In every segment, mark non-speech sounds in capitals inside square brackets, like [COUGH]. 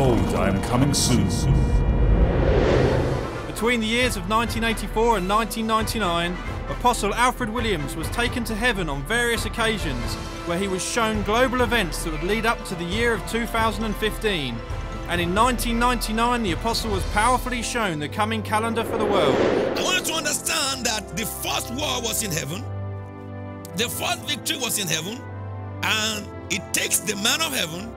Behold, I am coming soon. Between the years of 1984 and 1999, Apostle Alfred Williams was taken to heaven on various occasions where he was shown global events that would lead up to the year of 2015. And in 1999, the Apostle was powerfully shown the coming calendar for the world. I want you to understand that the first war was in heaven, the first victory was in heaven, and it takes the man of heaven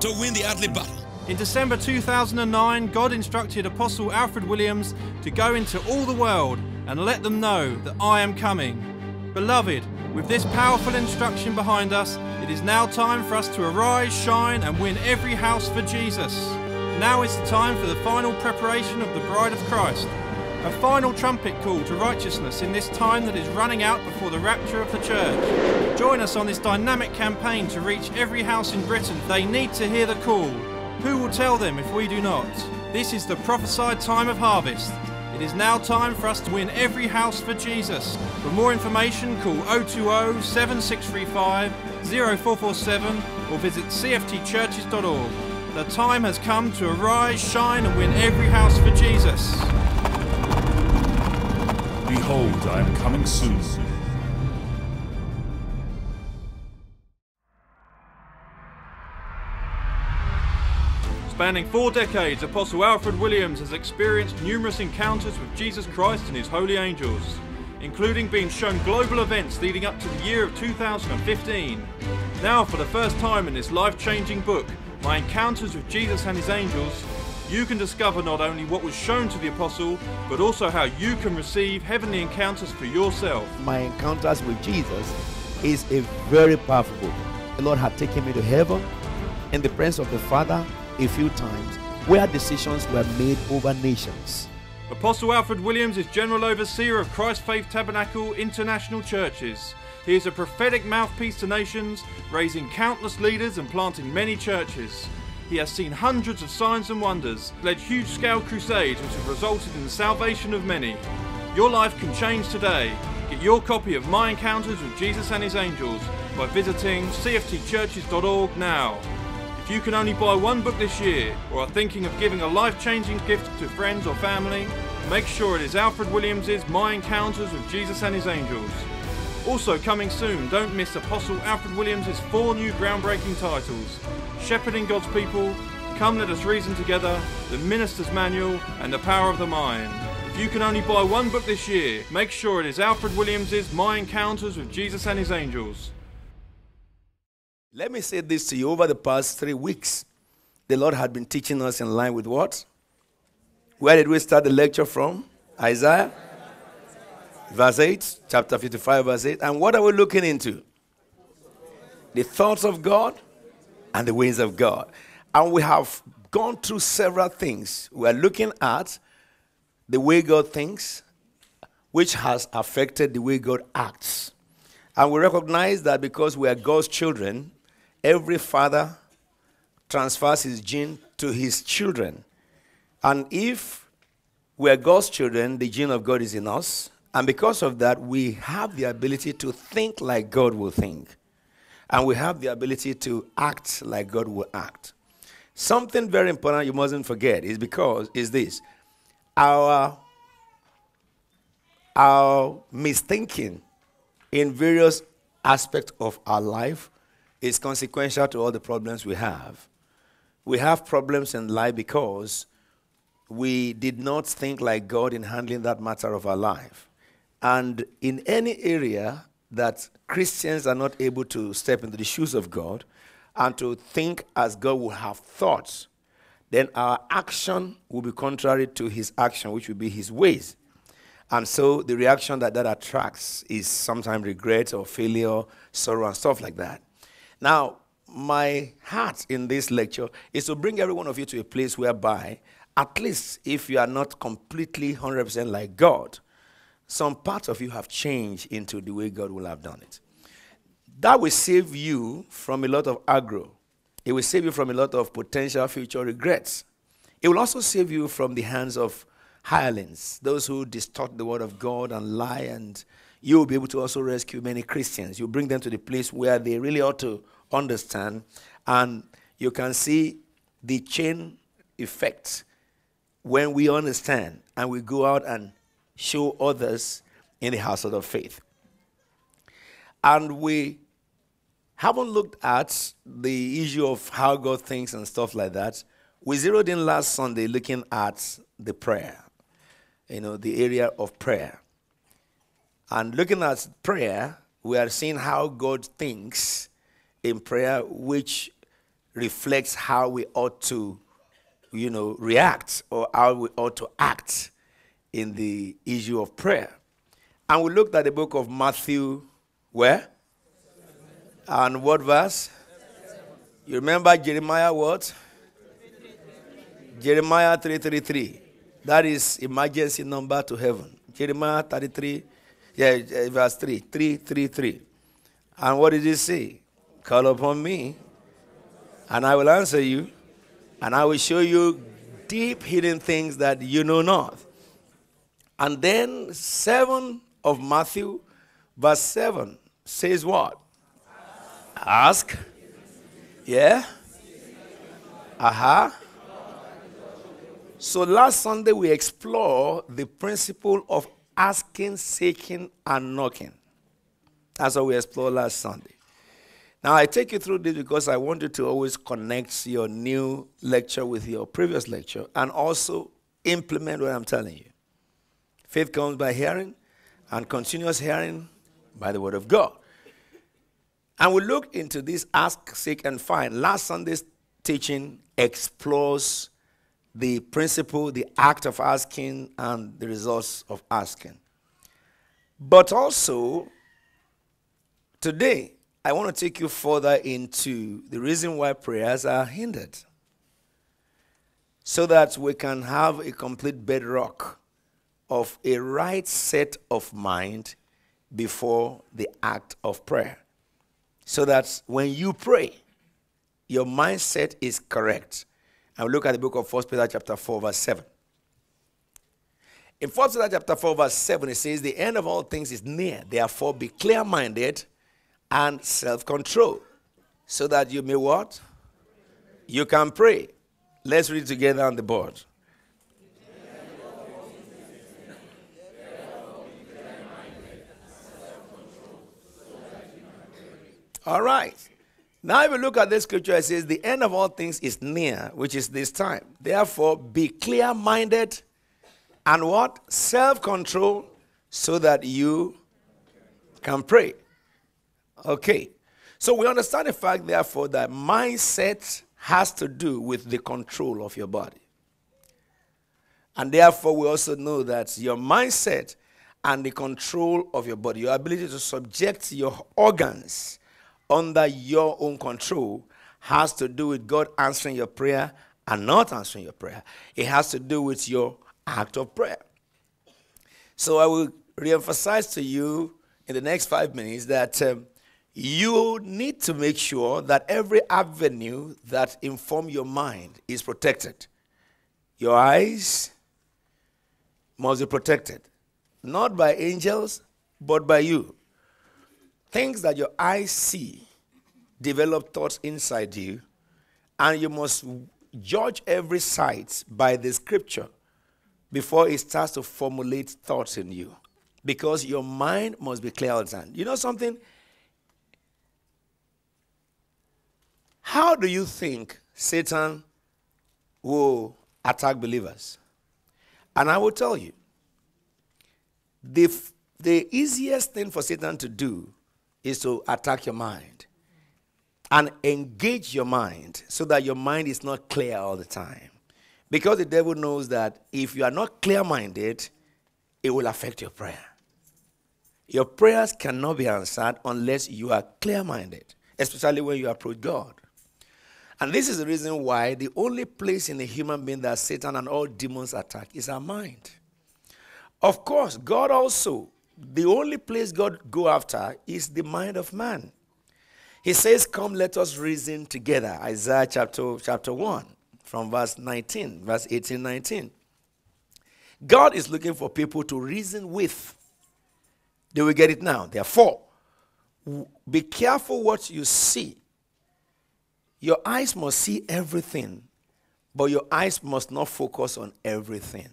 to win the earthly battle. In December 2009, God instructed Apostle Alfred Williams to go into all the world and let them know that I am coming. Beloved, with this powerful instruction behind us, it is now time for us to arise, shine, and win every house for Jesus. Now is the time for the final preparation of the bride of Christ. A final trumpet call to righteousness in this time that is running out before the rapture of the church. Join us on this dynamic campaign to reach every house in Britain. They need to hear the call. Who will tell them if we do not? This is the prophesied time of harvest. It is now time for us to win every house for Jesus. For more information, call 020 7635 0447 or visit cftchurches.org. The time has come to arise, shine, and win every house for Jesus. Behold, I am coming soon. Spanning four decades, Apostle Alfred Williams has experienced numerous encounters with Jesus Christ and his holy angels, including being shown global events leading up to the year of 2015. Now, for the first time in this life changing book, My Encounters with Jesus and His Angels, you can discover not only what was shown to the Apostle, but also how you can receive heavenly encounters for yourself. My encounters with Jesus is a very powerful book. The Lord had taken me to heaven in the presence of the Father a few times where decisions were made over nations. Apostle Alfred Williams is General Overseer of Christ Faith Tabernacle International Churches. He is a prophetic mouthpiece to nations, raising countless leaders and planting many churches. He has seen hundreds of signs and wonders, led huge scale crusades which have resulted in the salvation of many. Your life can change today. Get your copy of My Encounters with Jesus and His Angels by visiting cftchurches.org now. If you can only buy one book this year or are thinking of giving a life changing gift to friends or family, make sure it is Alfred Williams's My Encounters with Jesus and His Angels. Also coming soon, don't miss Apostle Alfred Williams' four new groundbreaking titles Shepherding God's People, Come Let Us Reason Together, The Minister's Manual, and The Power of the Mind. If you can only buy one book this year, make sure it is Alfred Williams' My Encounters with Jesus and His Angels. Let me say this to you over the past three weeks, the Lord had been teaching us in line with what? Where did we start the lecture from? Isaiah? Verse 8, chapter 55, verse 8. And what are we looking into? The thoughts of God and the ways of God. And we have gone through several things. We are looking at the way God thinks, which has affected the way God acts. And we recognize that because we are God's children, every father transfers his gene to his children. And if we are God's children, the gene of God is in us. And because of that, we have the ability to think like God will think. And we have the ability to act like God will act. Something very important you mustn't forget is because is this our our misthinking in various aspects of our life is consequential to all the problems we have. We have problems in life because we did not think like God in handling that matter of our life. And in any area that Christians are not able to step into the shoes of God and to think as God would have thought, then our action will be contrary to his action, which will be his ways. And so the reaction that that attracts is sometimes regret or failure, sorrow, and stuff like that. Now, my heart in this lecture is to bring every one of you to a place whereby, at least if you are not completely 100% like God, some parts of you have changed into the way God will have done it. That will save you from a lot of aggro. It will save you from a lot of potential future regrets. It will also save you from the hands of hirelings, those who distort the word of God and lie, and you will be able to also rescue many Christians. You bring them to the place where they really ought to understand, and you can see the chain effect when we understand and we go out and show others in the household of faith. And we haven't looked at the issue of how God thinks and stuff like that. We zeroed in last Sunday looking at the prayer, you know, the area of prayer. And looking at prayer, we are seeing how God thinks in prayer, which reflects how we ought to, you know, react or how we ought to act in the issue of prayer. And we looked at the book of Matthew, where? And what verse? You remember Jeremiah what? Jeremiah 333. That is emergency number to heaven. Jeremiah 33, yeah, verse 3. 333. And what did he say? Call upon me, and I will answer you, and I will show you deep hidden things that you know not. And then 7 of Matthew, verse 7 says what? Ask. Yeah? Aha. Uh-huh. So last Sunday we explored the principle of asking, seeking, and knocking. That's what we explored last Sunday. Now I take you through this because I want you to always connect your new lecture with your previous lecture and also implement what I'm telling you. Faith comes by hearing, and continuous hearing by the word of God. And we look into this ask, seek, and find. Last Sunday's teaching explores the principle, the act of asking, and the results of asking. But also, today, I want to take you further into the reason why prayers are hindered. So that we can have a complete bedrock of a right set of mind before the act of prayer so that when you pray, your mindset is correct. And look at the book of 1 Peter chapter 4, verse 7. In 1 Peter chapter 4, verse 7, it says, The end of all things is near. Therefore, be clear minded and self control, so that you may what? You can pray. Let's read together on the board. All right. Now, if we look at this scripture, it says, The end of all things is near, which is this time. Therefore, be clear minded and what? Self control so that you can pray. Okay. So we understand the fact, therefore, that mindset has to do with the control of your body. And therefore, we also know that your mindset and the control of your body, your ability to subject your organs under your own control has to do with God answering your prayer and not answering your prayer. It has to do with your act of prayer. So I will reemphasize to you in the next five minutes that um, you need to make sure that every avenue that inform your mind is protected. Your eyes must be protected, not by angels, but by you. Things that your eyes see develop thoughts inside you, and you must judge every sight by the scripture before it starts to formulate thoughts in you. Because your mind must be clear the time. You know something? How do you think Satan will attack believers? And I will tell you the, the easiest thing for Satan to do is to attack your mind and engage your mind so that your mind is not clear all the time. Because the devil knows that if you are not clear minded, it will affect your prayer. Your prayers cannot be answered unless you are clear minded, especially when you approach God. And this is the reason why the only place in a human being that Satan and all demons attack is our mind. Of course, God also the only place God go after is the mind of man. He says, Come, let us reason together. Isaiah chapter, chapter 1, from verse 19, verse 18, 19. God is looking for people to reason with. They will get it now. Therefore, be careful what you see. Your eyes must see everything, But your eyes must not focus on everything.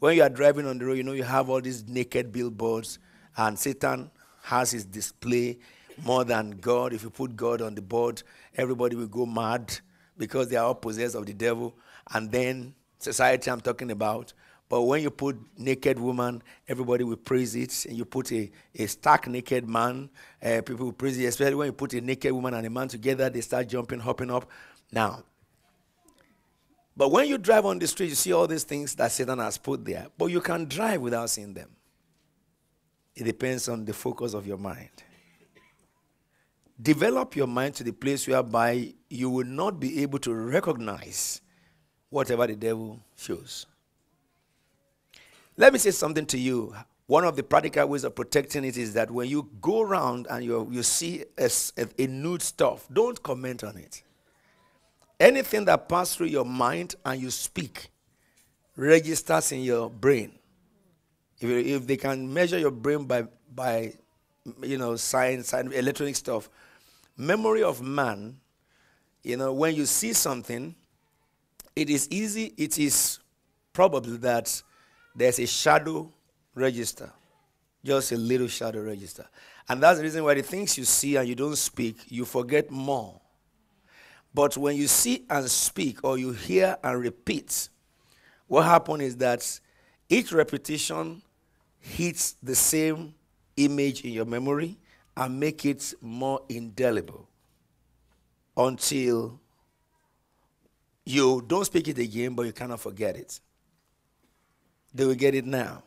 When you are driving on the road, you know you have all these naked billboards, and Satan has his display more than God. If you put God on the board, everybody will go mad because they are all possessed of the devil. And then society I'm talking about. But when you put naked woman, everybody will praise it. And you put a, a stark naked man, uh, people will praise it. Especially when you put a naked woman and a man together, they start jumping, hopping up. Now, but when you drive on the street, you see all these things that Satan has put there. But you can drive without seeing them. It depends on the focus of your mind. Develop your mind to the place whereby you will not be able to recognize whatever the devil shows. Let me say something to you. One of the practical ways of protecting it is that when you go around and you, you see a, a nude stuff, don't comment on it. Anything that passes through your mind and you speak registers in your brain. If, if they can measure your brain by, by you know, science and electronic stuff, memory of man, you know, when you see something, it is easy, it is probable that there's a shadow register, just a little shadow register. And that's the reason why the things you see and you don't speak, you forget more. But when you see and speak, or you hear and repeat, what happens is that each repetition hits the same image in your memory and make it more indelible until you don't speak it again, but you cannot forget it. They will get it now.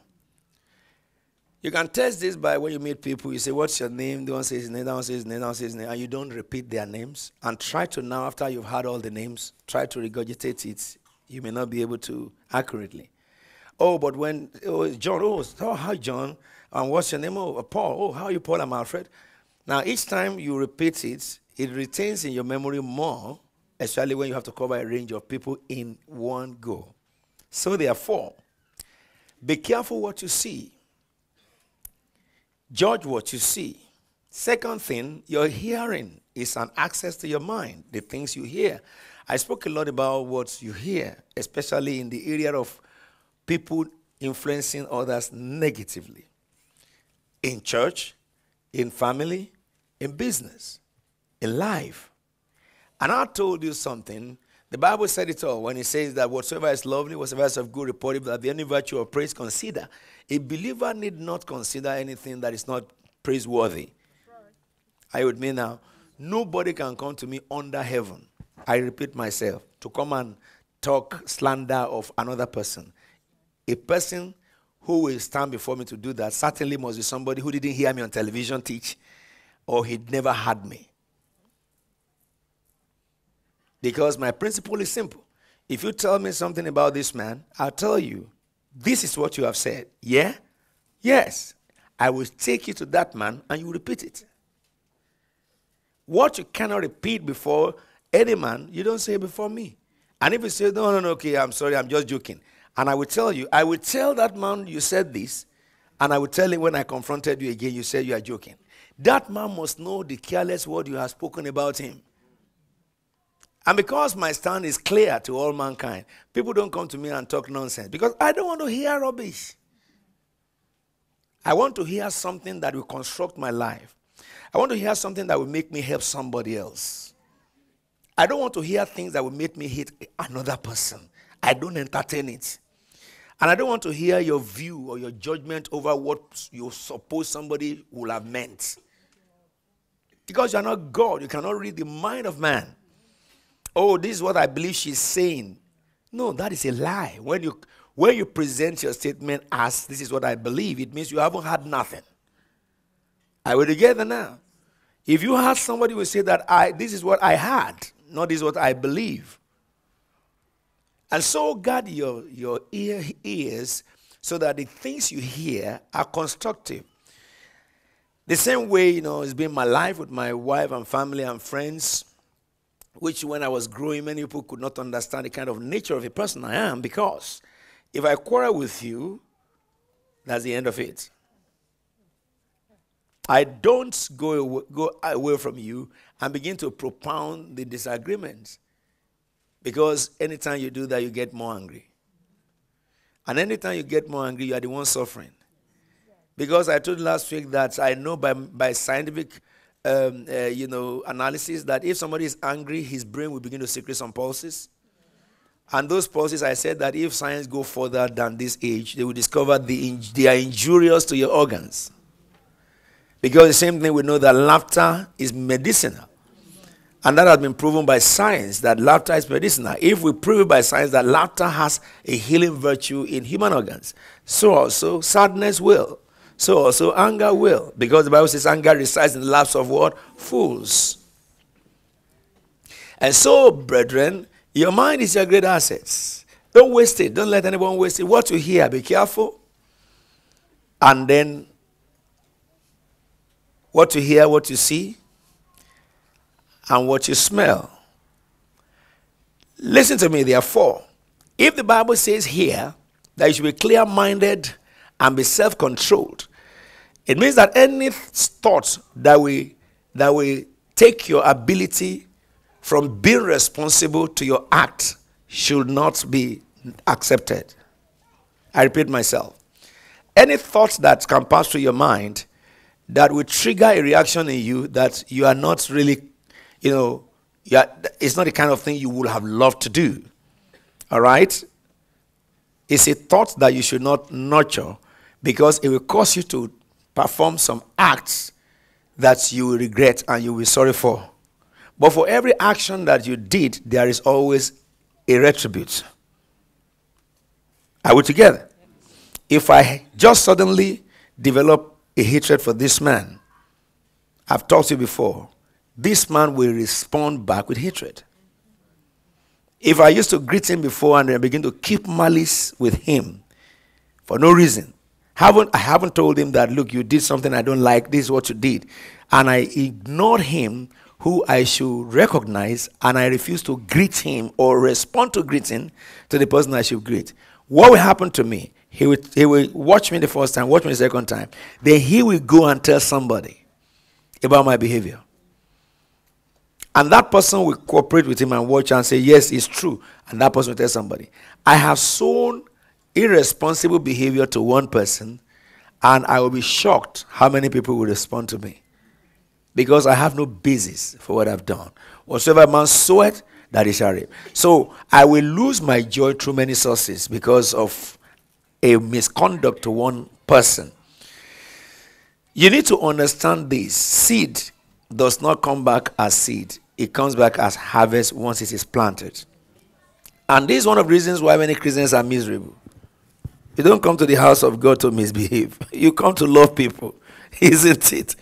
You can test this by when you meet people, you say, What's your name? The one says his name, that one says his name, that one says his name, and you don't repeat their names. And try to now, after you've had all the names, try to regurgitate it. You may not be able to accurately. Oh, but when oh, John, oh, oh, hi, John. And what's your name? Oh, Paul. Oh, how are you, Paul? I'm Alfred. Now, each time you repeat it, it retains in your memory more especially when you have to cover a range of people in one go. So, therefore, be careful what you see. Judge what you see. Second thing, your hearing is an access to your mind, the things you hear. I spoke a lot about what you hear, especially in the area of people influencing others negatively. In church, in family, in business, in life. And I told you something. The Bible said it all when it says that whatsoever is lovely, whatsoever is of good report, if that the only virtue of praise, consider. A believer need not consider anything that is not praiseworthy. I would mean now, nobody can come to me under heaven. I repeat myself to come and talk slander of another person. A person who will stand before me to do that certainly must be somebody who didn't hear me on television teach or he'd never had me. Because my principle is simple. If you tell me something about this man, I'll tell you, this is what you have said. Yeah? Yes. I will take you to that man and you repeat it. What you cannot repeat before any man, you don't say before me. And if you say, no, no, no, okay, I'm sorry, I'm just joking. And I will tell you, I will tell that man you said this, and I will tell him when I confronted you again, you said you are joking. That man must know the careless word you have spoken about him. And because my stand is clear to all mankind, people don't come to me and talk nonsense because I don't want to hear rubbish. I want to hear something that will construct my life. I want to hear something that will make me help somebody else. I don't want to hear things that will make me hate another person. I don't entertain it. And I don't want to hear your view or your judgment over what you suppose somebody will have meant. Because you're not God, you cannot read the mind of man oh, this is what I believe she's saying. No, that is a lie. When you when you present your statement as this is what I believe, it means you haven't had nothing. Are we together now? If you had somebody who say that I this is what I had, not this is what I believe. And so guard your, your ear, ears so that the things you hear are constructive. The same way, you know, it's been my life with my wife and family and friends which when I was growing, many people could not understand the kind of nature of a person I am because if I quarrel with you, that's the end of it. I don't go, go away from you and begin to propound the disagreements. Because anytime you do that, you get more angry. And anytime you get more angry, you are the one suffering. Because I told last week that I know by, by scientific um, uh, you know, analysis that if somebody is angry, his brain will begin to secrete some pulses. And those pulses, I said that if science go further than this age, they will discover the, they are injurious to your organs. Because the same thing we know that laughter is medicinal. And that has been proven by science that laughter is medicinal. If we prove it by science that laughter has a healing virtue in human organs, so also sadness will. So also anger will. Because the Bible says anger resides in the laps of what? Fools. And so, brethren, your mind is your great assets. Don't waste it. Don't let anyone waste it. What you hear, be careful. And then, what you hear, what you see, and what you smell. Listen to me, therefore. If the Bible says here that you should be clear minded and be self controlled, it means that any thought that we that we take your ability from being responsible to your act should not be accepted. I repeat myself. Any thought that can pass through your mind that will trigger a reaction in you that you are not really, you know, are, it's not the kind of thing you would have loved to do. All right? It's a thought that you should not nurture because it will cause you to perform some acts that you will regret and you will be sorry for. But for every action that you did, there is always a retribution. Are we together? If I just suddenly develop a hatred for this man, I've talked to you before, this man will respond back with hatred. If I used to greet him before and then begin to keep malice with him for no reason, haven't, I haven't told him that, look, you did something I don't like, this is what you did. And I ignored him who I should recognize and I refuse to greet him or respond to greeting to the person I should greet. What will happen to me? He will, he will watch me the first time, watch me the second time. Then he will go and tell somebody about my behavior. And that person will cooperate with him and watch and say, Yes, it's true. And that person will tell somebody. I have sown irresponsible behavior to one person, and I will be shocked how many people will respond to me. Because I have no basis for what I've done. Whatsoever man soweth, that is shall reap. So I will lose my joy through many sources because of a misconduct to one person. You need to understand this. Seed does not come back as seed, it comes back as harvest once it is planted. And this is one of the reasons why many Christians are miserable. You don't come to the house of God to misbehave. [LAUGHS] You come to love people, [LAUGHS] isn't it?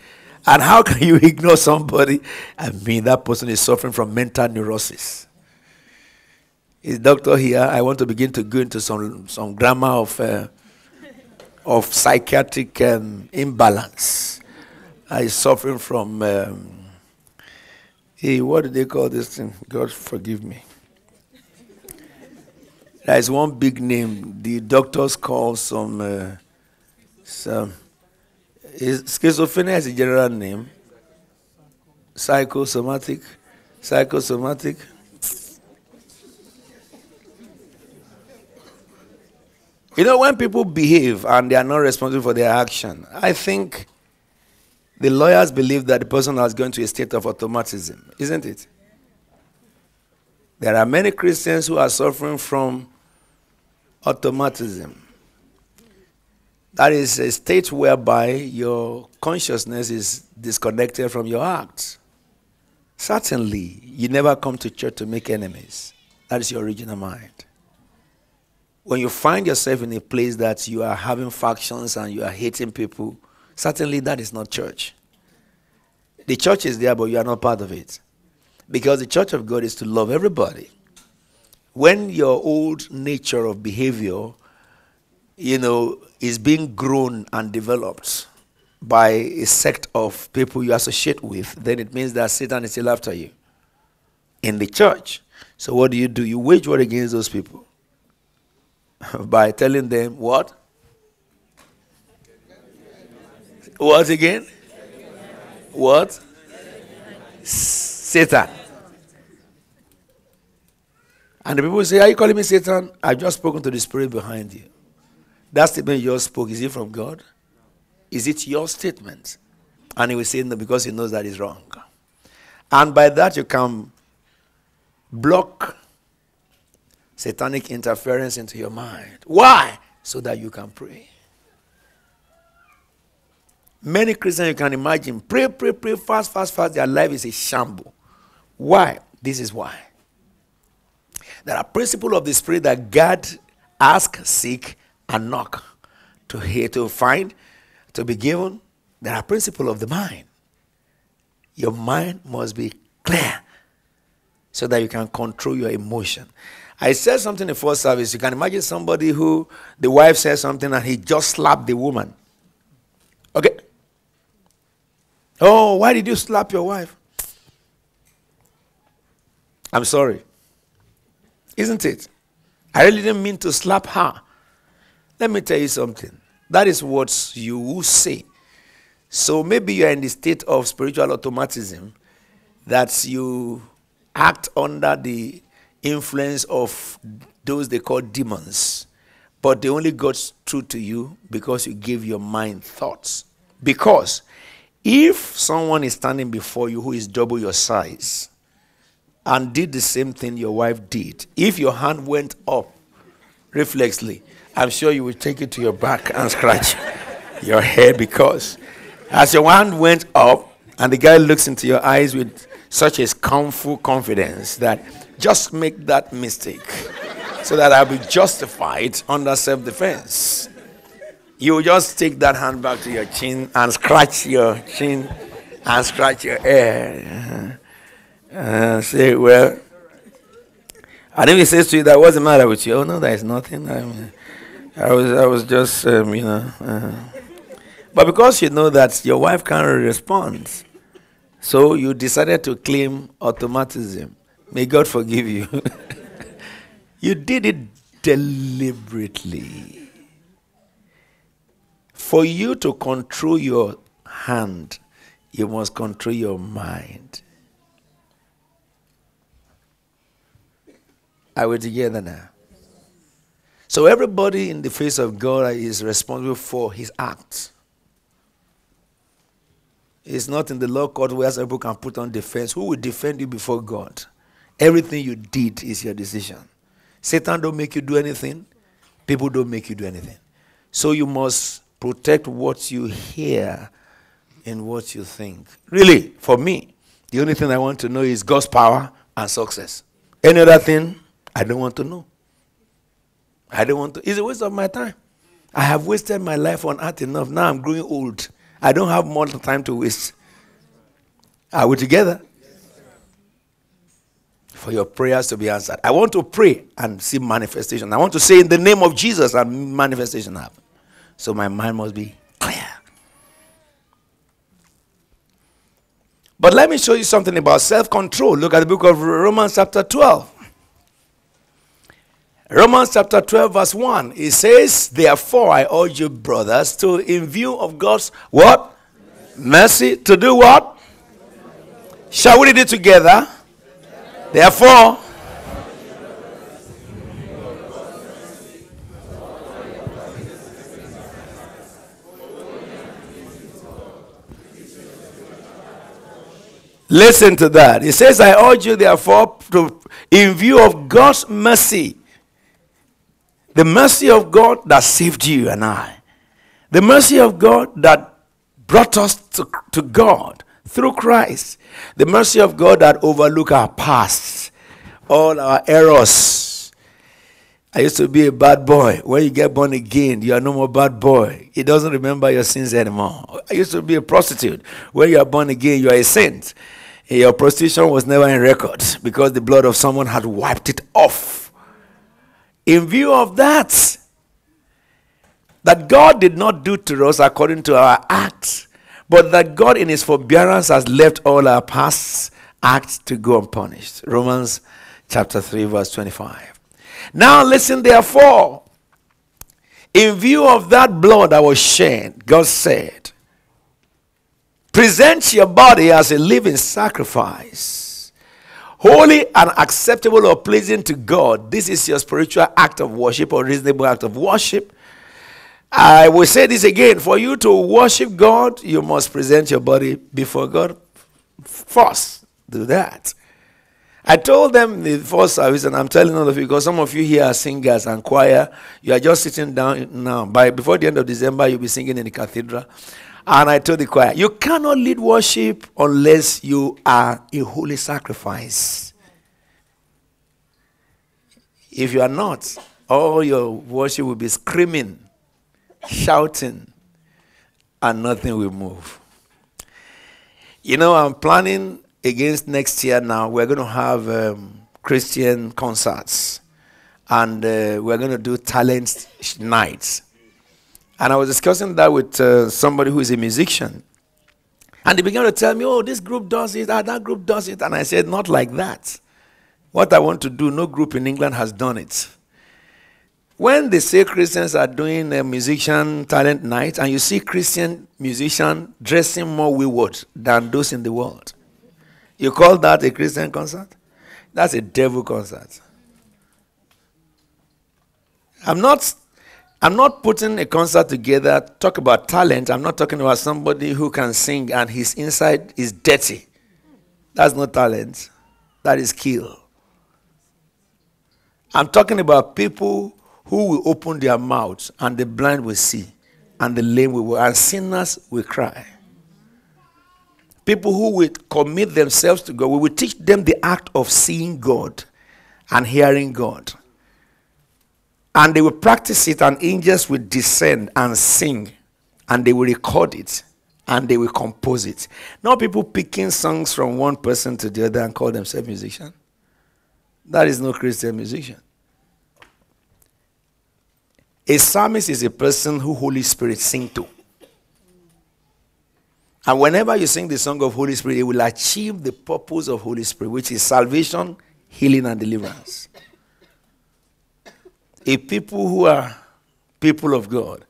And how can you [LAUGHS] ignore somebody? I mean, that person is suffering from mental neurosis. Is doctor here? I want to begin to go into some some grammar of uh, of psychiatric um, imbalance. I suffering from. Um, hey, what do they call this thing? God forgive me. There is one big name. The doctors call some. Uh, some is schizophrenia is a general name. Psychosomatic. Psychosomatic. You know, when people behave and they are not responsible for their action, I think the lawyers believe that the person has gone to a state of automatism, isn't it? There are many Christians who are suffering from automatism. That is a state whereby your consciousness is disconnected from your acts. Certainly, you never come to church to make enemies. That is your original mind. When you find yourself in a place that you are having factions and you are hating people, certainly that is not church. The church is there, but you are not part of it. Because the church of God is to love everybody when your old nature of behavior, you know, is being grown and developed by a sect of people you associate with, then it means that Satan is still after you in the church. So what do you do? You wage war against those people [LAUGHS] by telling them what? What again? What? Satan. And the people say, Are you calling me Satan? I've just spoken to the spirit behind you. That statement you just spoke, is it from God? Is it your statement? And he will say no because he knows that is wrong. And by that you can block satanic interference into your mind. Why? So that you can pray. Many Christians you can imagine pray, pray, pray, fast, fast, fast. Their life is a shamble. Why? This is why. There are principles of the spirit that God ask, seek, and knock to hear, to find, to be given. There are principles of the mind. Your mind must be clear so that you can control your emotion. I said something in the first service. You can imagine somebody who the wife says something and he just slapped the woman. Okay. Oh, why did you slap your wife? I'm sorry. Isn't it? I really didn't mean to slap her. Let me tell you something. That is what you will say. So maybe you are in the state of spiritual automatism that you act under the influence of those they call demons. But they only got through to you because you gave your mind thoughts. Because if someone is standing before you who is double your size and did the same thing your wife did, if your hand went up reflexly, I'm sure you will take it to your back and scratch your head because as your hand went up and the guy looks into your eyes with such a scornful confidence that just make that mistake so that I'll be justified under self defense you just take that hand back to your chin and scratch your chin and scratch your hair. Uh, say, well, and if he says to you that what's the matter with you? Oh no, there is nothing. I, I was, I was just, um, you know. Uh, but because you know that your wife can't respond, so you decided to claim automatism. May God forgive you. [LAUGHS] you did it deliberately. For you to control your hand, you must control your mind. Are we together now? So everybody in the face of God is responsible for his acts. It's not in the law court where people can put on defense. Who will defend you before God? Everything you did is your decision. Satan don't make you do anything. People don't make you do anything. So you must protect what you hear and what you think. Really, for me, the only thing I want to know is God's power and success. Any other thing, I don't want to know. I don't want to. It's a waste of my time. I have wasted my life on earth enough. Now I'm growing old. I don't have more time to waste. Are we together? For your prayers to be answered. I want to pray and see manifestation. I want to say in the name of Jesus and manifestation happen. So my mind must be clear. But let me show you something about self control. Look at the book of Romans, chapter 12. Romans chapter 12, verse 1. It says, Therefore, I urge you, brothers, to, in view of God's what? Mercy, to do what? Shall we read it together? Therefore, Listen to that. He says, I urge you, therefore, to, in view of God's mercy, the mercy of God that saved you and I, the mercy of God that brought us to, to God through Christ, the mercy of God that overlook our past, all our errors. I used to be a bad boy. When you get born again, you are no more bad boy. He doesn't remember your sins anymore. I used to be a prostitute. When you are born again, you are a saint your prostitution was never in record because the blood of someone had wiped it off. In view of that, that God did not do to us according to our acts, but that God in his forbearance has left all our past acts to go unpunished. Romans chapter 3, verse 25. Now listen, therefore, in view of that blood that was shed, God said, Present your body as a living sacrifice, holy and acceptable or pleasing to God. This is your spiritual act of worship or reasonable act of worship. I will say this again for you to worship God, you must present your body before God first. Do that. I told them the first service, and I'm telling all of you because some of you here are singers and choir. You are just sitting down now. By before the end of December, you'll be singing in the cathedral. And I told the choir, you cannot lead worship unless you are a holy sacrifice. If you are not, all your worship will be screaming, shouting, and nothing will move. You know, I'm planning against next year now. We're going to have um, Christian concerts, and uh, we're going to do talent nights. And I was discussing that with uh, somebody who is a musician. And they began to tell me, oh, this group does it, ah, that group does it. And I said, not like that. What I want to do, no group in England has done it. When they say Christians are doing a musician talent night, and you see Christian musicians dressing more wayward than those in the world, you call that a Christian concert? That's a devil concert. I'm not I'm not putting a concert together, talk about talent. I'm not talking about somebody who can sing and his inside is dirty. That's not talent. That is skill. I'm talking about people who will open their mouths and the blind will see and the lame will walk and sinners will cry. People who will commit themselves to God, we will teach them the act of seeing God and hearing God. And they will practice it, and angels will descend and sing, and they will record it, and they will compose it. Not people picking songs from one person to the other and call themselves musician. That is no Christian musician. A psalmist is a person who Holy Spirit sing to. And whenever you sing the song of Holy Spirit, it will achieve the purpose of Holy Spirit, which is salvation, healing, and deliverance a people who are people of God,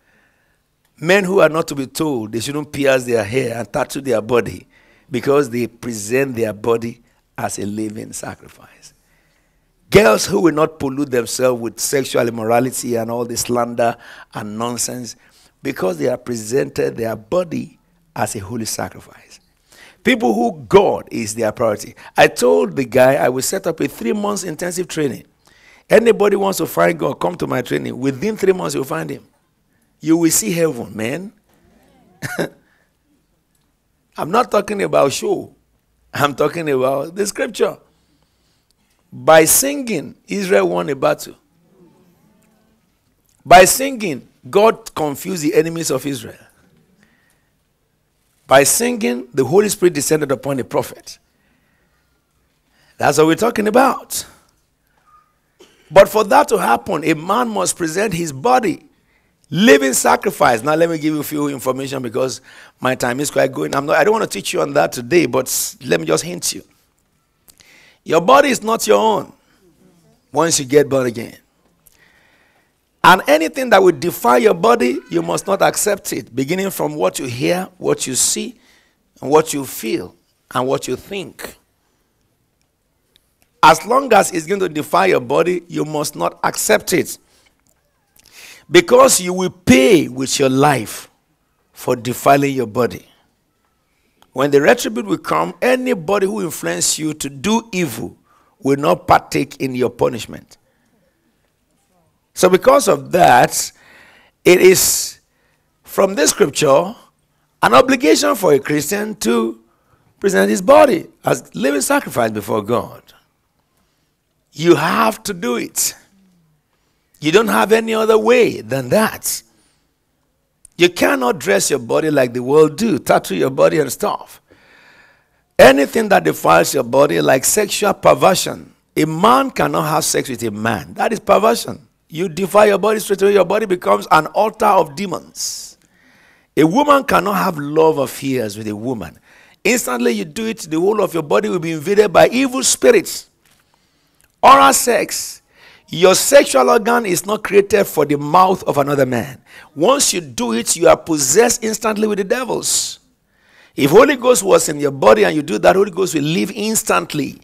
men who are not to be told they shouldn't pierce their hair and tattoo their body because they present their body as a living sacrifice. Girls who will not pollute themselves with sexual immorality and all this slander and nonsense because they have presented their body as a holy sacrifice. People who God is their priority. I told the guy I will set up a three months intensive training Anybody wants to find God, come to my training. Within three months, you'll find Him. You will see heaven, man. [LAUGHS] I'm not talking about show. I'm talking about the scripture. By singing, Israel won a battle. By singing, God confused the enemies of Israel. By singing, the Holy Spirit descended upon the prophet. That's what we're talking about. But for that to happen, a man must present his body, living sacrifice. Now, let me give you a few information because my time is quite going. I'm not, I don't want to teach you on that today, but let me just hint you. Your body is not your own once you get born again. And anything that will defy your body, you must not accept it, beginning from what you hear, what you see, and what you feel, and what you think. As long as it's going to defy your body, you must not accept it. Because you will pay with your life for defiling your body. When the retribution will come, anybody who influences you to do evil will not partake in your punishment. So, because of that, it is from this scripture an obligation for a Christian to present his body as living sacrifice before God. You have to do it. You don't have any other way than that. You cannot dress your body like the world do, tattoo your body and stuff. Anything that defiles your body, like sexual perversion, a man cannot have sex with a man. That is perversion. You defile your body straight away, your body becomes an altar of demons. A woman cannot have love affairs with a woman. Instantly you do it, the whole of your body will be invaded by evil spirits. Oral sex, your sexual organ is not created for the mouth of another man. Once you do it, you are possessed instantly with the devils. If Holy Ghost was in your body and you do that, Holy Ghost will leave instantly.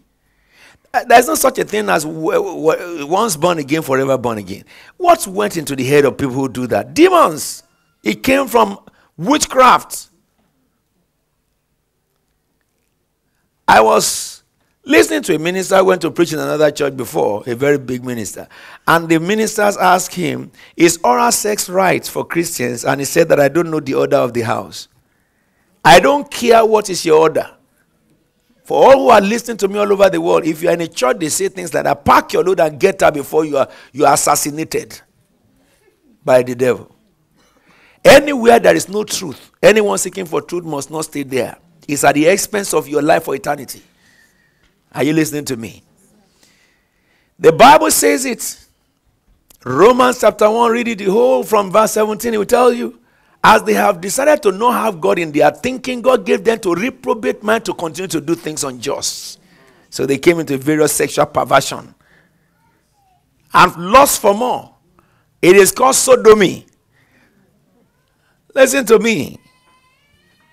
Uh, There's no such a thing as once born again, forever born again. What went into the head of people who do that? Demons. It came from witchcraft. I was listening to a minister went to preach in another church before, a very big minister. And the ministers asked him, Is oral sex right for Christians? And he said that I don't know the order of the house. I don't care what is your order. For all who are listening to me all over the world, if you are in a church, they say things like that. Pack your load and get out before you are, you are assassinated by the devil. Anywhere there is no truth, anyone seeking for truth must not stay there. It's at the expense of your life for eternity. Are you listening to me? The Bible says it. Romans chapter 1, read it the whole from verse 17, it will tell you. As they have decided to not have God in their thinking, God gave them to reprobate man to continue to do things unjust. So they came into various sexual perversion and lust for more. It is called sodomy. Listen to me.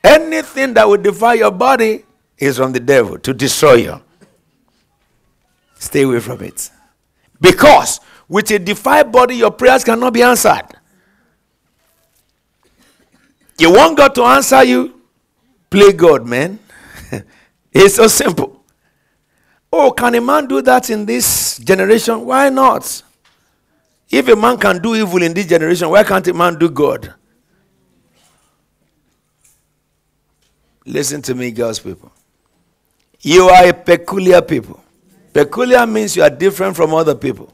Anything that will defile your body is from the devil to destroy you. Stay away from it. Because with a defiled body, your prayers cannot be answered. You want God to answer you? Play God, man. [LAUGHS] it's so simple. Oh, can a man do that in this generation? Why not? If a man can do evil in this generation, why can't a man do God? Listen to me, God's people. You are a peculiar people. Peculiar means you are different from other people,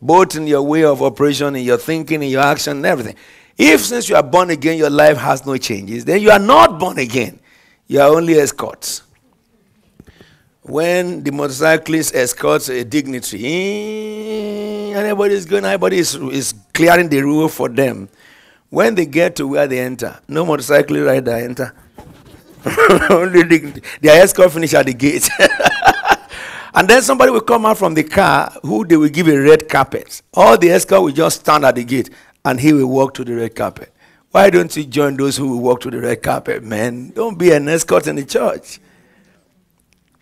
both in your way of operation, in your thinking, in your action, and everything. If since you are born again, your life has no changes, then you are not born again. You are only escorts. When the motorcyclist escorts a dignitary, eh, everybody is going, everybody is, is clearing the road for them. When they get to where they enter, no motorcycle rider enter. [LAUGHS] Only dignity. Their escort finish at the gate. [LAUGHS] and then somebody will come out from the car who they will give a red carpet. All the escort will just stand at the gate and he will walk to the red carpet. Why don't you join those who will walk to the red carpet, man? Don't be an escort in the church.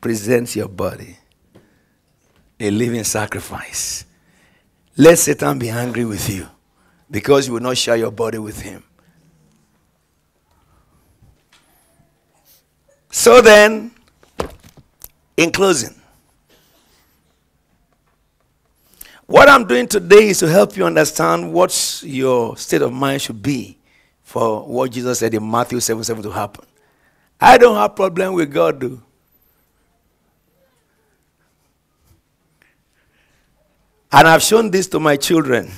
Present your body a living sacrifice. Let Satan be angry with you because you will not share your body with him. So then, in closing, what I'm doing today is to help you understand what your state of mind should be for what Jesus said in Matthew 7 7 to happen. I don't have problem with God, though. And I've shown this to my children.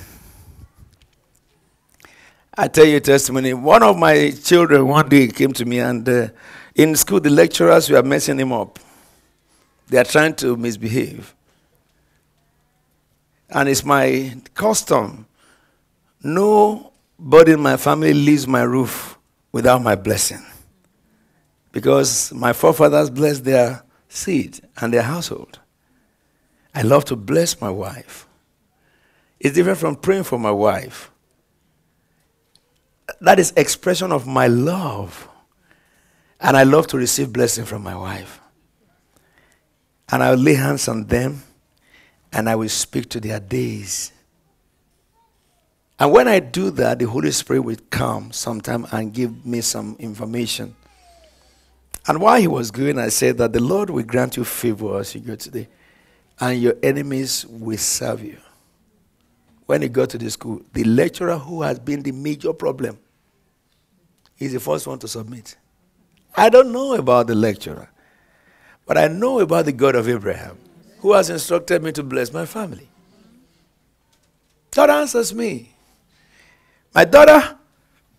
I tell you a testimony. One of my children one day came to me, and uh, in school, the lecturers were messing him up. They are trying to misbehave. And it's my custom. Nobody in my family leaves my roof without my blessing. Because my forefathers blessed their seed and their household. I love to bless my wife. It's different from praying for my wife. That is expression of my love. And I love to receive blessing from my wife. And I will lay hands on them and I will speak to their days. And when I do that, the Holy Spirit will come sometime and give me some information. And while he was going, I said that the Lord will grant you favor as you go today, and your enemies will serve you. When he got to the school, the lecturer who has been the major problem is the first one to submit. I don't know about the lecturer, but I know about the God of Abraham who has instructed me to bless my family. God answers me. My daughter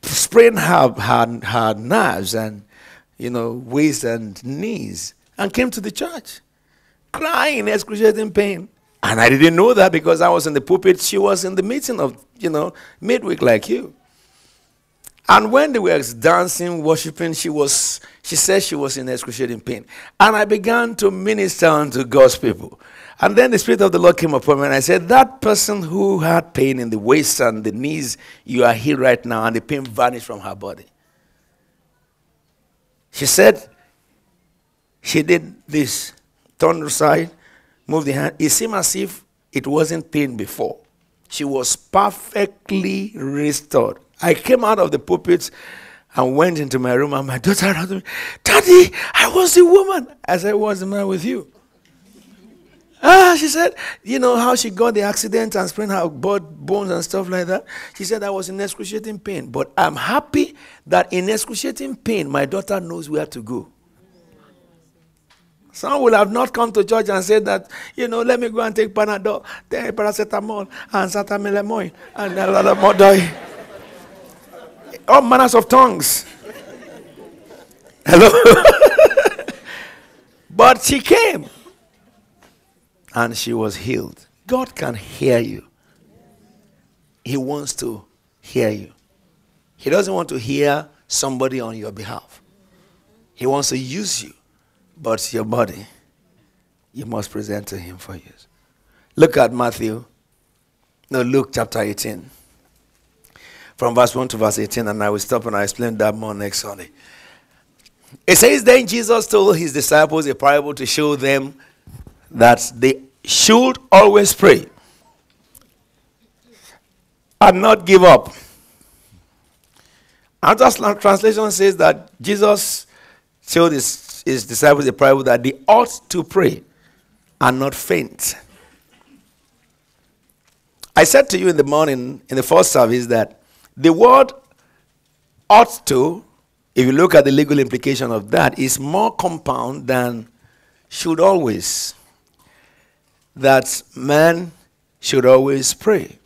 sprained her, her, her nerves and, you know, waist and knees and came to the church crying, excruciating pain. And I didn't know that because I was in the pulpit. She was in the meeting of, you know, midweek like you. And when they were dancing, worshiping, she was she said she was in excruciating pain. And I began to minister unto God's people. And then the Spirit of the Lord came upon me and I said, That person who had pain in the waist and the knees, you are here right now, and the pain vanished from her body. She said she did this, turned aside, moved the hand. It seemed as if it wasn't pain before. She was perfectly restored. I came out of the pulpit and went into my room, and my daughter ran to me, Daddy, I was a woman. As I said, What's the matter with you? Ah, she said, you know how she got the accident and sprained her bones and stuff like that. She said I was in excruciating pain, but I'm happy that in excruciating pain, my daughter knows where to go. Some will have not come to church and said that, you know, let me go and take Panadol, take paracetamol, and Satamilemoy, and a lot of more All manners of tongues. Hello? [LAUGHS] but she came and she was healed. God can hear you. He wants to hear you. He doesn't want to hear somebody on your behalf. He wants to use you, but your body, you must present to Him for use. Look at Matthew, no, Luke chapter 18, from verse 1 to verse 18, and I will stop and I explain that more next Sunday. It says, Then Jesus told his disciples a parable to show them that they should always pray and not give up. Another translation says that Jesus showed his, his disciples a parable that they ought to pray and not faint. I said to you in the morning, in the first service, that the word ought to, if you look at the legal implication of that, is more compound than should always that man should always pray.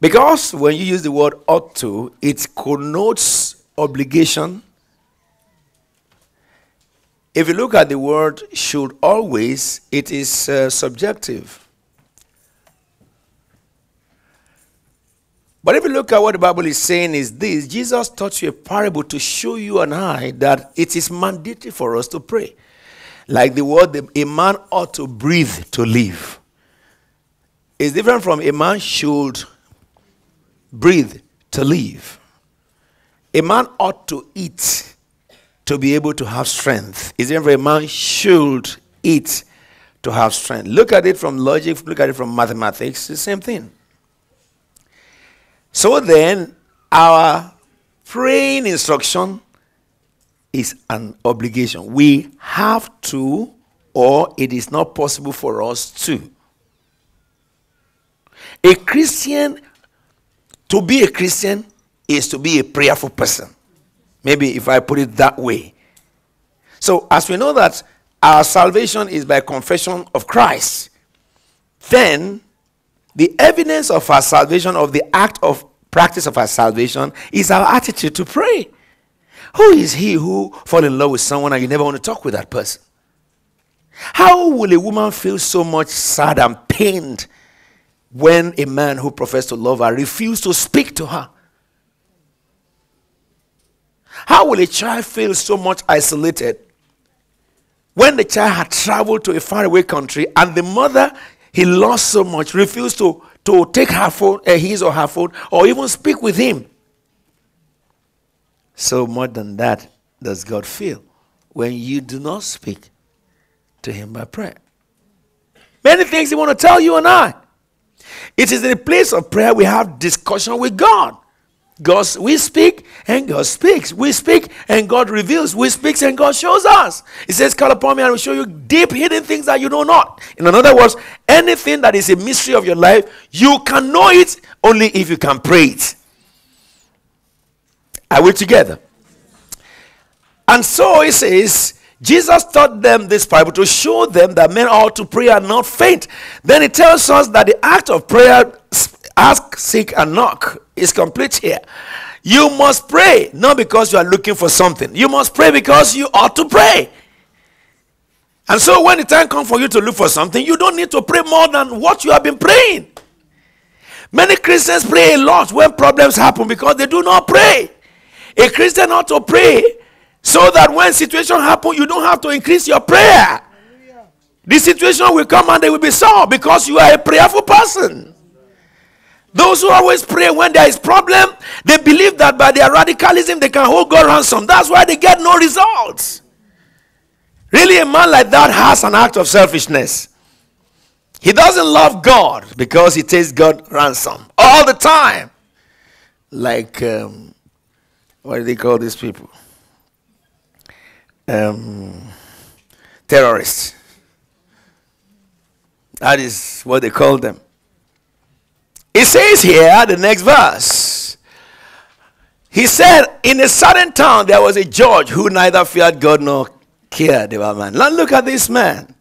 Because when you use the word ought to, it connotes obligation. If you look at the word should always, it is uh, subjective. But if you look at what the Bible is saying, is this Jesus taught you a parable to show you and I that it is mandatory for us to pray. Like the word, a man ought to breathe to live. It's different from a man should breathe to live. A man ought to eat to be able to have strength. It's different from a man should eat to have strength. Look at it from logic, look at it from mathematics, the same thing. So then, our praying instruction is an obligation. We have to, or it is not possible for us to. A Christian, to be a Christian, is to be a prayerful person. Maybe if I put it that way. So, as we know that our salvation is by confession of Christ, then the evidence of our salvation, of the act of practice of our salvation, is our attitude to pray. Who is he who fall in love with someone and you never want to talk with that person? How will a woman feel so much sad and pained when a man who professed to love her refused to speak to her? How will a child feel so much isolated when the child had traveled to a faraway country and the mother he lost so much refused to, to take her phone, uh, his or her phone, or even speak with him? So, more than that, does God feel when you do not speak to Him by prayer? Many things He want to tell you and I. It is in the place of prayer we have discussion with God. God, we speak and God speaks. We speak and God reveals. We speak and God shows us. He says, Call upon me and I will show you deep hidden things that you know not. In other words, anything that is a mystery of your life, you can know it only if you can pray it. Are we together? And so he says, Jesus taught them this parable to show them that men ought to pray and not faint. Then he tells us that the act of prayer, ask, seek, and knock, is complete here. You must pray, not because you are looking for something. You must pray because you ought to pray. And so when the time comes for you to look for something, you don't need to pray more than what you have been praying. Many Christians pray a lot when problems happen because they do not pray. A Christian ought to pray so that when situation happen, you don't have to increase your prayer. The situation will come and they will be solved because you are a prayerful person. Those who always pray when there is problem, they believe that by their radicalism they can hold God ransom. That's why they get no results. Really, a man like that has an act of selfishness. He doesn't love God because he takes God ransom all the time. Like, um, what do they call these people? Um, terrorists. That is what they call them. It says here, the next verse. He said, In a certain town there was a judge who neither feared God nor cared about man. Now look at this man.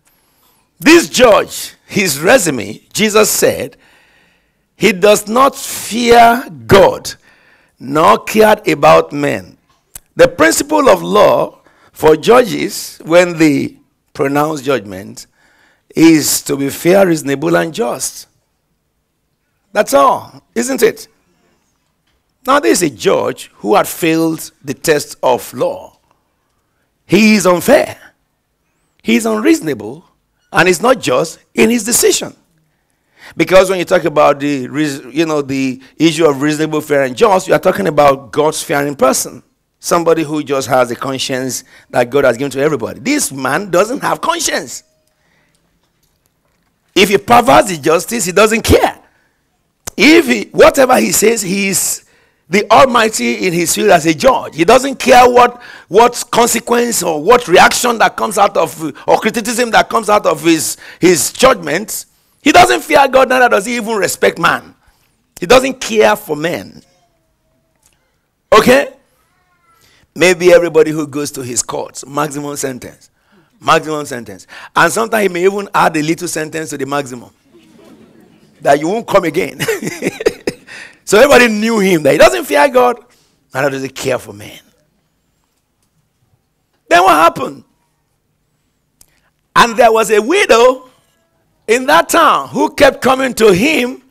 This judge, his resume, Jesus said, he does not fear God nor cared about men. The principle of law for judges when they pronounce judgment is to be fair, reasonable, and just. That's all, isn't it? Now, there's a judge who had failed the test of law. He is unfair, he is unreasonable, and he's not just in his decision. Because when you talk about the, you know, the issue of reasonable, fair, and just, you are talking about God's fearing person. Somebody who just has a conscience that God has given to everybody. This man doesn't have conscience. If he perverts the justice, he doesn't care. If he, whatever he says, he is the Almighty in his field as a judge. He doesn't care what, what consequence or what reaction that comes out of, or criticism that comes out of his, his judgments. He doesn't fear God, neither does he even respect man. He doesn't care for men. Okay? Maybe everybody who goes to his courts, maximum sentence. Maximum sentence. And sometimes he may even add a little sentence to the maximum. that you won't come again. [LAUGHS] so everybody knew him that he doesn't fear God, and doesn't care for men. Then what happened? And there was a widow in that town who kept coming to him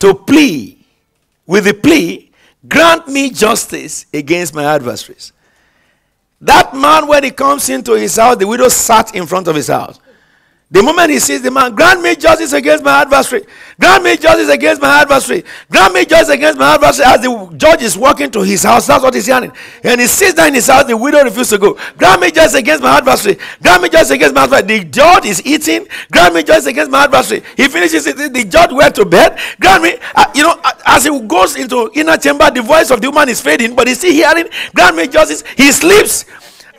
to plea with the plea, grant me justice against my adversaries. That man, when he comes into his house, the widow sat in front of his house. The moment he sees the man, grant me justice against my adversary. Grant me justice against my adversary. Grant me justice against my adversary. As the judge is walking to his house, that's what he's hearing. And he sits down in his house, the widow refuses to go. Grant me justice against my adversary. Grant me justice against my adversary. The judge is eating. Grant me justice against my adversary. He finishes it. The judge went to bed. Grant me, uh, you know, uh, as he goes into inner chamber, the voice of the woman is fading, but he's still hearing. Grant me justice. He sleeps.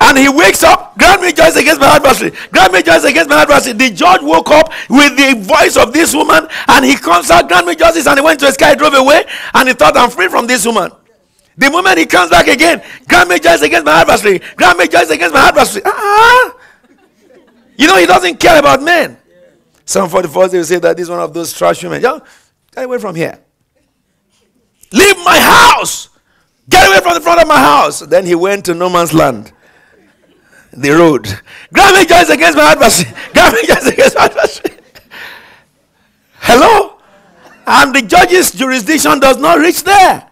And he wakes up, grant me justice against my adversary. Grant me justice against my adversary. The judge woke up with the voice of this woman and he comes out, grant me justice. And he went to car, he drove away, and he thought, I'm free from this woman. The moment he comes back again, grant me justice against my adversary. Grant me justice against my adversary. Ah! You know, he doesn't care about men. Some 44 they will say that this is one of those trash women. Yeah, get away from here. Leave my house. Get away from the front of my house. Then he went to no man's land the road. Grant me justice against my adversary. Grant me against my adversary. Hello? And the judge's jurisdiction does not reach there.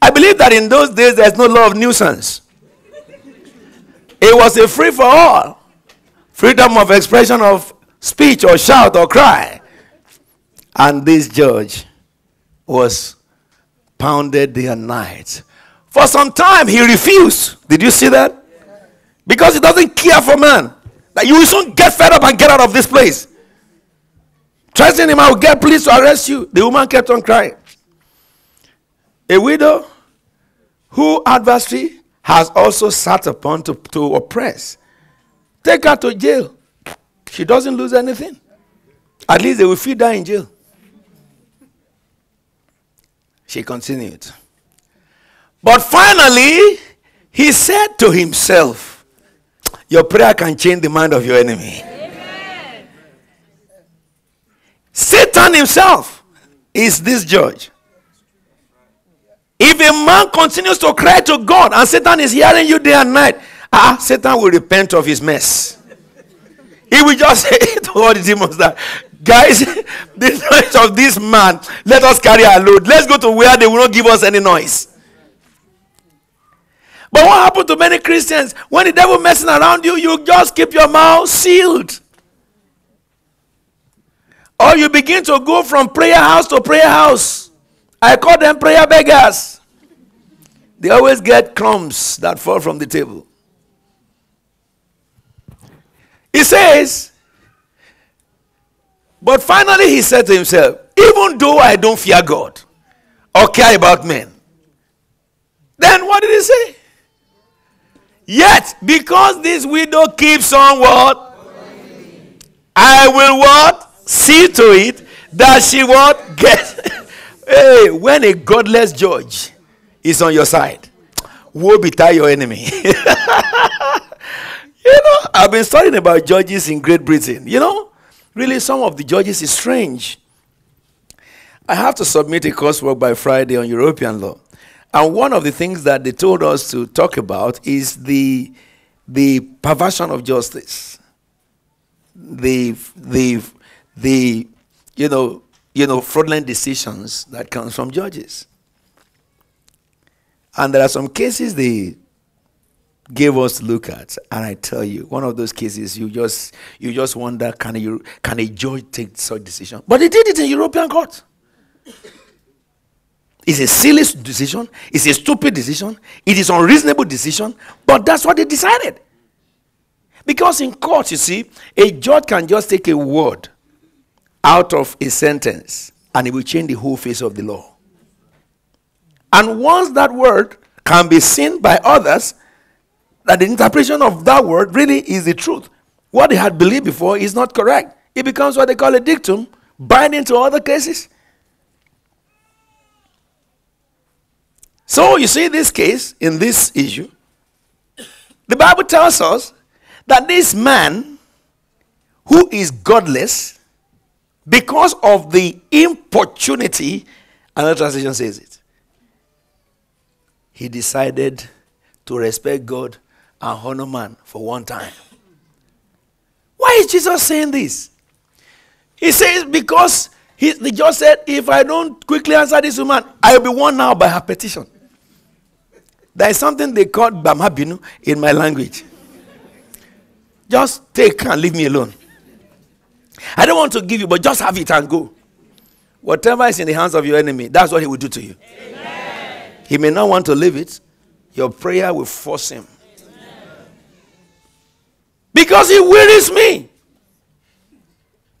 I believe that in those days there's no law of nuisance. It was a free for all. Freedom of expression of speech or shout or cry. And this judge was pounded day and night. For some time he refused. Did you see that? Because he doesn't care for man. That you will soon get fed up and get out of this place. Trusting him, I will get police to arrest you. The woman kept on crying. A widow who adversary has also sat upon to, to oppress. Take her to jail. She doesn't lose anything. At least they will feed her in jail. She continued. But finally, he said to himself, your prayer can change the mind of your enemy. Amen. Satan himself is this judge. If a man continues to cry to God and Satan is hearing you day and night, ah, Satan will repent of his mess. He will just [LAUGHS] say to all the demons that, guys, [LAUGHS] the noise of this man, let us carry our load. Let's go to where they will not give us any noise. But what happened to many Christians? When the devil messing around you, you just keep your mouth sealed. Or you begin to go from prayer house to prayer house. I call them prayer beggars. They always get crumbs that fall from the table. He says, but finally he said to himself, even though I don't fear God or care about men, then what did he say? Yet, because this widow keeps on what? I will what? See to it that she what? Get. [LAUGHS] hey, when a godless judge is on your side, woe betide your enemy. [LAUGHS] you know, I've been studying about judges in Great Britain. You know, really, some of the judges is strange. I have to submit a coursework by Friday on European law. And one of the things that they told us to talk about is the, the perversion of justice. The, the, the, you know, you know, fraudulent decisions that comes from judges. And there are some cases they gave us to look at, and I tell you, one of those cases you just you just wonder can a can a judge take such decision? But they did it in European court. It's a silly decision. It's a stupid decision. It is unreasonable decision. But that's what they decided. Because in court, you see, a judge can just take a word out of a sentence and it will change the whole face of the law. And once that word can be seen by others, that the interpretation of that word really is the truth. What they had believed before is not correct. It becomes what they call a dictum, binding to other cases. So you see this case in this issue. The Bible tells us that this man who is godless, because of the importunity, another translation says it, he decided to respect God and honor man for one time. Why is Jesus saying this? He says, because he, the judge said, if I don't quickly answer this woman, I will be won now by her petition. There is something they call Bamabinu in my language. Just take and leave me alone. I don't want to give you, but just have it and go. Whatever is in the hands of your enemy, that's what he will do to you. Amen. He may not want to leave it. Your prayer will force him. Amen. Because he wearies me.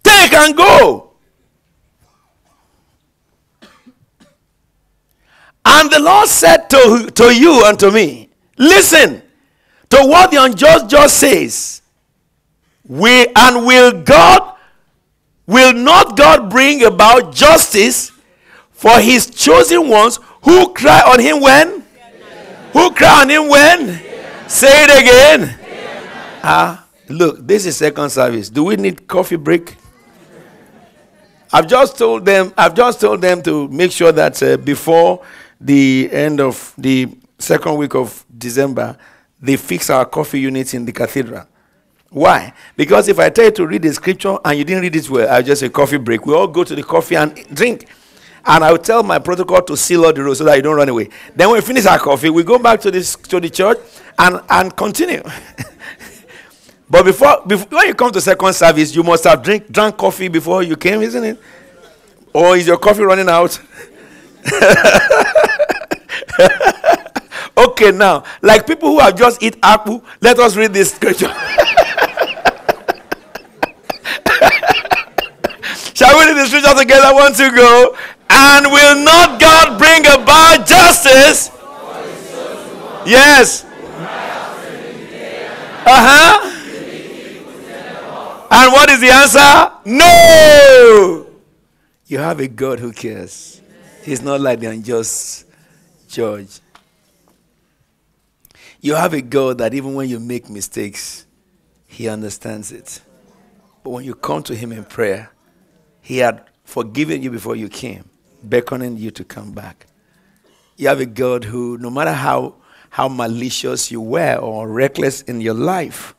Take and go. And the Lord said to, to you and to me, Listen to what the unjust judge says. We, and will God, will not God bring about justice for his chosen ones who cry on him when? Who cry on him when? Say it again. Ah, look, this is second service. Do we need coffee break? I've just told them. I've just told them to make sure that uh, before the end of the second week of December, they fix our coffee units in the cathedral. Why? Because if I tell you to read the scripture and you didn't read it well, I'll just say coffee break. We all go to the coffee and drink. And I'll tell my protocol to seal all the roads so that you don't run away. Then when we finish our coffee, we go back to, this, to the church and, and continue. [LAUGHS] but before, before when you come to second service, you must have drink, drank coffee before you came, isn't it? Or is your coffee running out? [LAUGHS] [LAUGHS] okay, now, like people who have just eat apple, let us read this scripture. [LAUGHS] Shall we read the scripture together? One, two, go. And will not God bring about justice? Yes. Uh huh. And what is the answer? No. You have a God who cares. He's not like the unjust judge. You have a God that even when you make mistakes, He understands it. But when you come to Him in prayer, He had forgiven you before you came, beckoning you to come back. You have a God who, no matter how, how malicious you were or reckless in your life,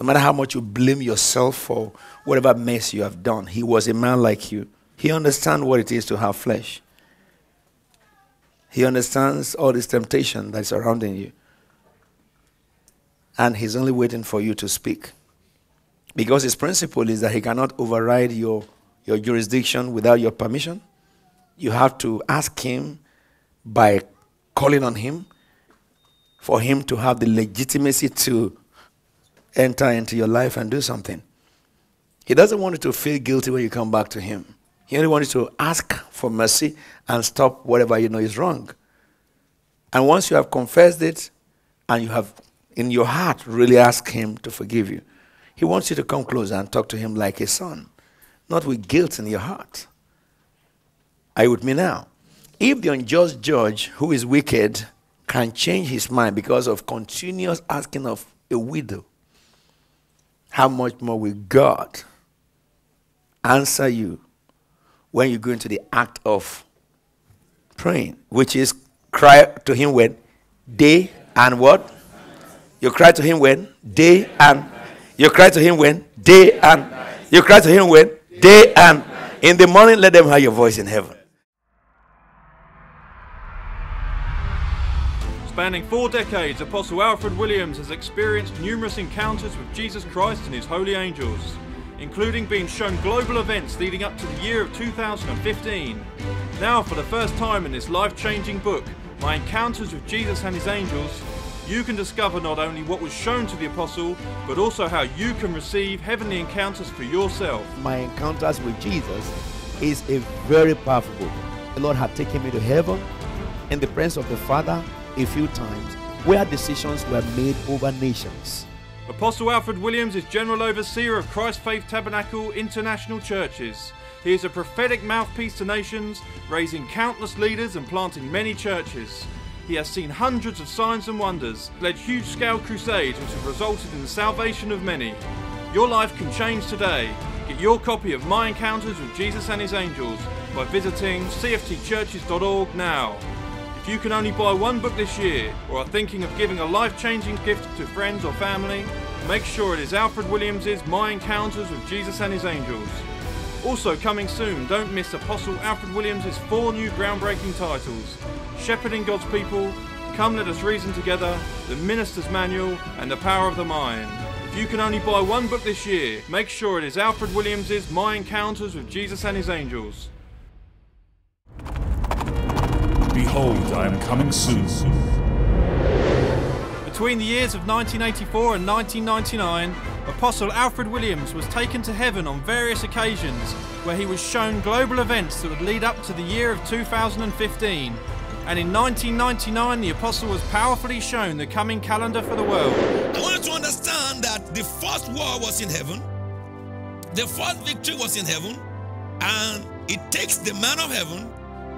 no matter how much you blame yourself for whatever mess you have done, He was a man like you. He understands what it is to have flesh. He understands all this temptation that's surrounding you. And he's only waiting for you to speak. Because his principle is that he cannot override your, your jurisdiction without your permission. You have to ask him by calling on him for him to have the legitimacy to enter into your life and do something. He doesn't want you to feel guilty when you come back to Him. He only wants you to ask for mercy and stop whatever you know is wrong. And once you have confessed it and you have in your heart really asked Him to forgive you, He wants you to come closer and talk to Him like a son, not with guilt in your heart. Are you with me now? If the unjust judge who is wicked can change his mind because of continuous asking of a widow, how much more will God answer you when you go into the act of praying, which is cry to him when day and what? You cry to him when day and you cry to him when day and you cry to him when day and in the morning let them hear your voice in heaven. Spanning four decades, Apostle Alfred Williams has experienced numerous encounters with Jesus Christ and his holy angels, including being shown global events leading up to the year of 2015. Now, for the first time in this life changing book, My Encounters with Jesus and His Angels, you can discover not only what was shown to the Apostle, but also how you can receive heavenly encounters for yourself. My encounters with Jesus is a very powerful book. The Lord had taken me to heaven in the presence of the Father a few times where decisions were made over nations. Apostle Alfred Williams is General Overseer of Christ Faith Tabernacle International Churches. He is a prophetic mouthpiece to nations, raising countless leaders and planting many churches. He has seen hundreds of signs and wonders, led huge scale crusades which have resulted in the salvation of many. Your life can change today. Get your copy of My Encounters with Jesus and His Angels by visiting cftchurches.org now. If you can only buy one book this year or are thinking of giving a life changing gift to friends or family, make sure it is Alfred Williams's My Encounters with Jesus and His Angels. Also coming soon, don't miss Apostle Alfred Williams's four new groundbreaking titles Shepherding God's People, Come Let Us Reason Together, The Minister's Manual, and The Power of the Mind. If you can only buy one book this year, make sure it is Alfred Williams's My Encounters with Jesus and His Angels. Behold, I am coming soon. Between the years of 1984 and 1999, Apostle Alfred Williams was taken to heaven on various occasions where he was shown global events that would lead up to the year of 2015. And in 1999, the Apostle was powerfully shown the coming calendar for the world. I want you to understand that the first war was in heaven, the first victory was in heaven, and it takes the man of heaven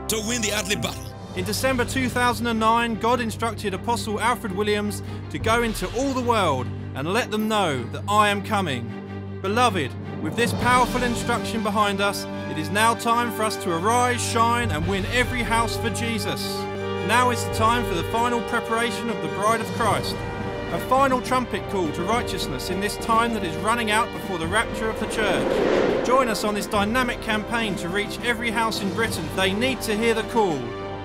to win the earthly battle. In December 2009, God instructed Apostle Alfred Williams to go into all the world and let them know that I am coming. Beloved, with this powerful instruction behind us, it is now time for us to arise, shine, and win every house for Jesus. Now is the time for the final preparation of the bride of Christ. A final trumpet call to righteousness in this time that is running out before the rapture of the church. Join us on this dynamic campaign to reach every house in Britain. They need to hear the call.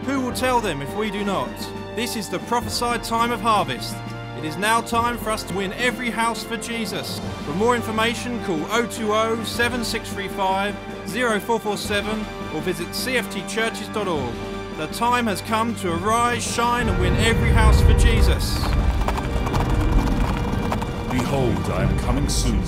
Who will tell them if we do not? This is the prophesied time of harvest. It is now time for us to win every house for Jesus. For more information, call 020 7635 0447 or visit cftchurches.org. The time has come to arise, shine, and win every house for Jesus. Behold, I am coming soon.